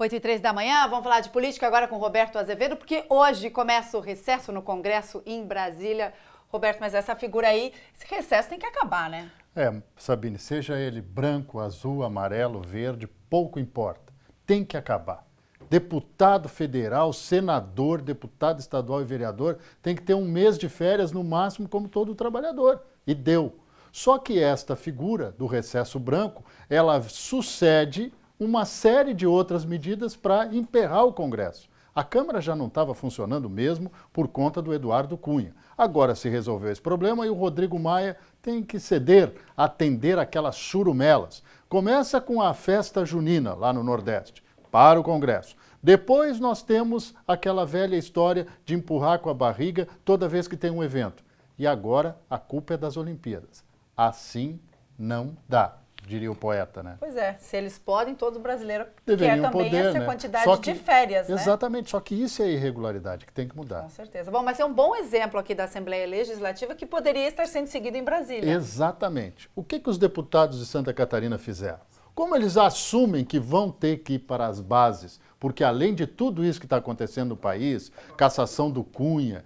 8 e 3 da manhã, vamos falar de política agora com Roberto Azevedo, porque hoje começa o recesso no Congresso em Brasília. Roberto, mas essa figura aí, esse recesso tem que acabar, né? É, Sabine, seja ele branco, azul, amarelo, verde, pouco importa. Tem que acabar. Deputado federal, senador, deputado estadual e vereador tem que ter um mês de férias no máximo, como todo trabalhador. E deu. Só que esta figura do recesso branco, ela sucede uma série de outras medidas para emperrar o Congresso. A Câmara já não estava funcionando mesmo por conta do Eduardo Cunha. Agora se resolveu esse problema e o Rodrigo Maia tem que ceder, atender aquelas churumelas. Começa com a festa junina lá no Nordeste, para o Congresso. Depois nós temos aquela velha história de empurrar com a barriga toda vez que tem um evento. E agora a culpa é das Olimpíadas. Assim não dá diria o poeta, né? Pois é, se eles podem, todos os brasileiros Deveriam quer também poder, essa né? quantidade que, de férias, né? Exatamente, só que isso é irregularidade que tem que mudar. Com certeza. Bom, mas é um bom exemplo aqui da Assembleia Legislativa que poderia estar sendo seguido em Brasília. Exatamente. O que, que os deputados de Santa Catarina fizeram? Como eles assumem que vão ter que ir para as bases, porque além de tudo isso que está acontecendo no país, cassação do Cunha,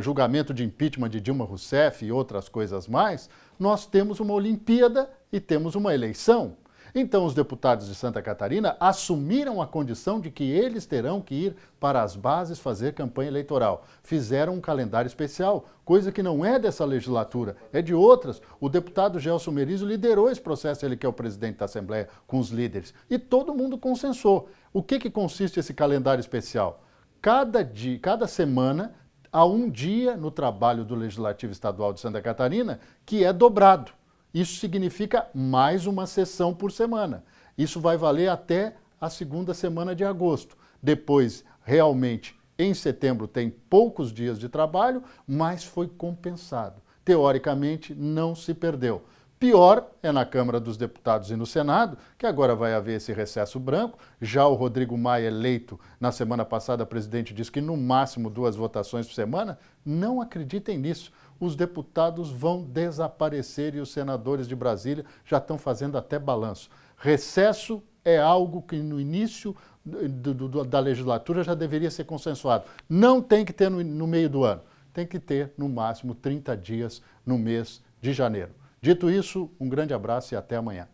julgamento de impeachment de Dilma Rousseff e outras coisas mais, nós temos uma Olimpíada e temos uma eleição. Então, os deputados de Santa Catarina assumiram a condição de que eles terão que ir para as bases fazer campanha eleitoral. Fizeram um calendário especial, coisa que não é dessa legislatura, é de outras. O deputado Gelson Merizo liderou esse processo, ele que é o presidente da Assembleia, com os líderes. E todo mundo consensou. O que, que consiste esse calendário especial? Cada dia, cada semana, há um dia no trabalho do Legislativo Estadual de Santa Catarina que é dobrado. Isso significa mais uma sessão por semana. Isso vai valer até a segunda semana de agosto. Depois, realmente, em setembro tem poucos dias de trabalho, mas foi compensado. Teoricamente, não se perdeu. Pior é na Câmara dos Deputados e no Senado, que agora vai haver esse recesso branco. Já o Rodrigo Maia, eleito na semana passada, presidente, disse que no máximo duas votações por semana. Não acreditem nisso. Os deputados vão desaparecer e os senadores de Brasília já estão fazendo até balanço. Recesso é algo que no início do, do, da legislatura já deveria ser consensuado. Não tem que ter no, no meio do ano. Tem que ter, no máximo, 30 dias no mês de janeiro. Dito isso, um grande abraço e até amanhã.